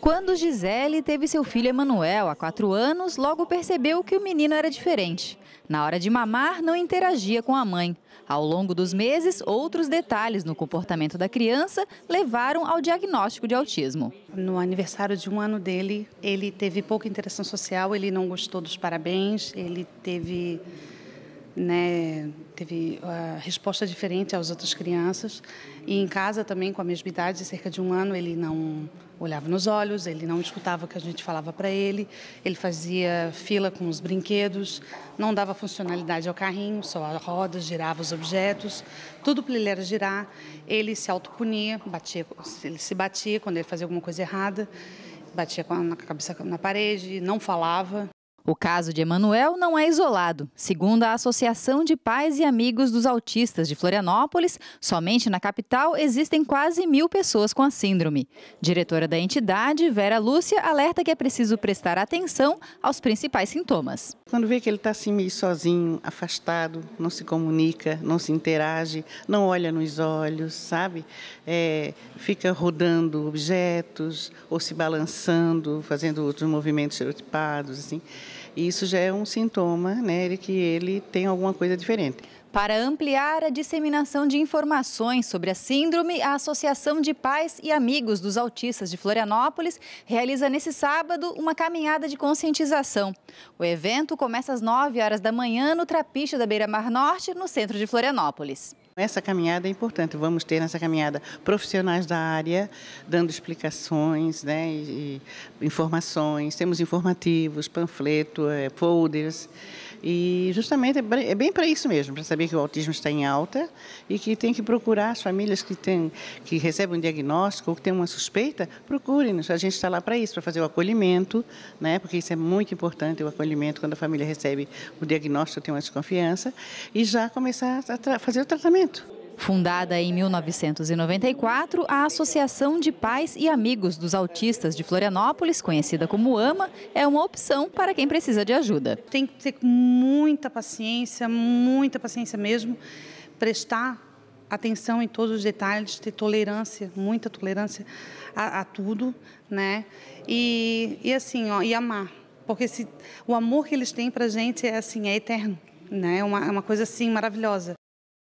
Quando Gisele teve seu filho Emanuel, há quatro anos, logo percebeu que o menino era diferente. Na hora de mamar, não interagia com a mãe. Ao longo dos meses, outros detalhes no comportamento da criança levaram ao diagnóstico de autismo. No aniversário de um ano dele, ele teve pouca interação social, ele não gostou dos parabéns, ele teve né, teve a resposta diferente às outras crianças. E em casa também, com a mesma idade, cerca de um ano, ele não olhava nos olhos, ele não escutava o que a gente falava para ele, ele fazia fila com os brinquedos, não dava funcionalidade ao carrinho, só a roda, girava os objetos, tudo para ele era girar. Ele se autopunia, batia, ele se batia quando ele fazia alguma coisa errada, batia com a cabeça na parede, não falava. O caso de Emanuel não é isolado. Segundo a Associação de Pais e Amigos dos Autistas de Florianópolis, somente na capital existem quase mil pessoas com a síndrome. Diretora da entidade, Vera Lúcia, alerta que é preciso prestar atenção aos principais sintomas. Quando vê que ele está assim meio sozinho, afastado, não se comunica, não se interage, não olha nos olhos, sabe? É, fica rodando objetos ou se balançando, fazendo outros movimentos estereotipados, assim. E isso já é um sintoma né, de que ele tem alguma coisa diferente. Para ampliar a disseminação de informações sobre a síndrome, a Associação de Pais e Amigos dos Autistas de Florianópolis realiza nesse sábado uma caminhada de conscientização. O evento começa às 9 horas da manhã no Trapiche da Beira Mar Norte, no centro de Florianópolis. Essa caminhada é importante. Vamos ter nessa caminhada profissionais da área dando explicações, né, e, e informações. Temos informativos, panfleto, é, folders. E justamente é, é bem para isso mesmo, para saber que o autismo está em alta e que tem que procurar as famílias que, tem, que recebem um diagnóstico ou que têm uma suspeita, procurem-nos. A gente está lá para isso, para fazer o acolhimento, né? porque isso é muito importante, o acolhimento, quando a família recebe o diagnóstico, tem uma desconfiança, e já começar a fazer o tratamento. Fundada em 1994, a Associação de Pais e Amigos dos Autistas de Florianópolis, conhecida como AMA, é uma opção para quem precisa de ajuda. Tem que ter muita paciência, muita paciência mesmo, prestar atenção em todos os detalhes, ter tolerância, muita tolerância a, a tudo, né? E, e assim, ó, e amar, porque se, o amor que eles têm para a gente é assim, é eterno, né? É uma, é uma coisa assim maravilhosa.